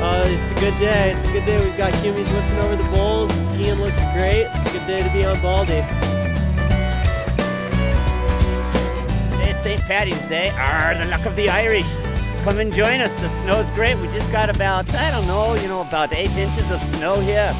Uh, it's a good day. It's a good day. We've got Kimmy's looking over the bowls. The skiing looks great. It's a good day to be on Baldy. It's St. Patty's Day. Ah, the luck of the Irish. Come and join us. The snow's great. We just got about, I don't know, you know, about eight inches of snow here.